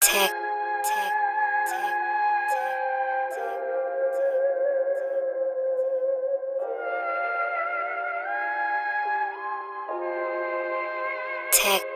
tick, tick. Tick.